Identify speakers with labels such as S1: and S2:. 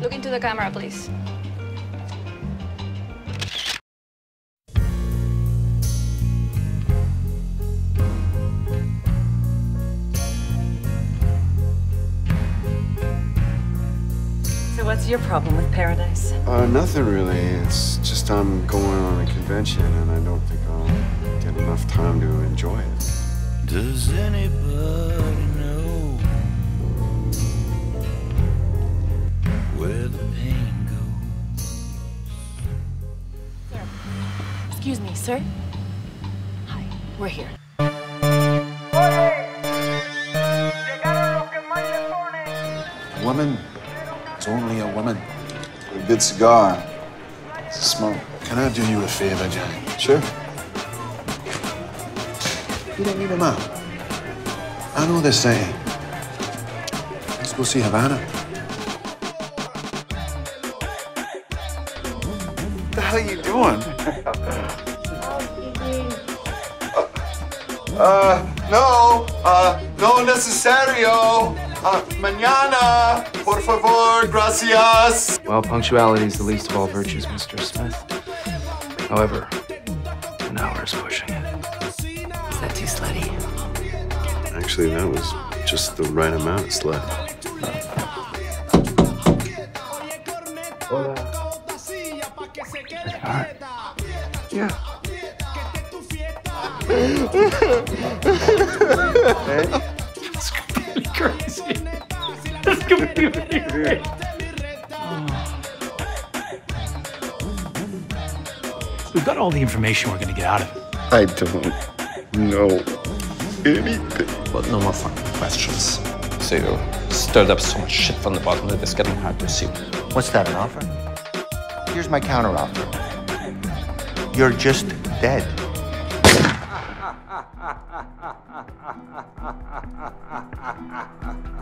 S1: Look into the camera, please.
S2: So what's your problem with paradise?
S3: Uh, nothing really. It's just I'm going on a convention and I don't think I'll get enough time to enjoy it.
S4: Does anybody
S2: Excuse me, sir. Hi, we're here.
S5: Woman it's only a woman.
S3: A good cigar. It's a smoke.
S5: Can I do you a favor, Johnny?
S3: Sure.
S5: You don't need a map. I know this saying. Let's go see Havana.
S3: The hell are you doing? uh, no. Uh, no necesario. Uh, mañana. Por favor. Gracias.
S6: Well, punctuality is the least of all virtues, Mr. Smith. However, an hour is pushing it.
S2: Is that too slutty?
S3: Actually, that was just the right amount of slut.
S6: Yeah. It's completely crazy. It's completely crazy. We've got all the information we're gonna get out of it.
S3: I don't know anything.
S7: But no more fucking questions. So you stirred up so much shit from the bottom that it's getting hard to see.
S8: What's that, an offer? Here's my counter offer. You're just dead.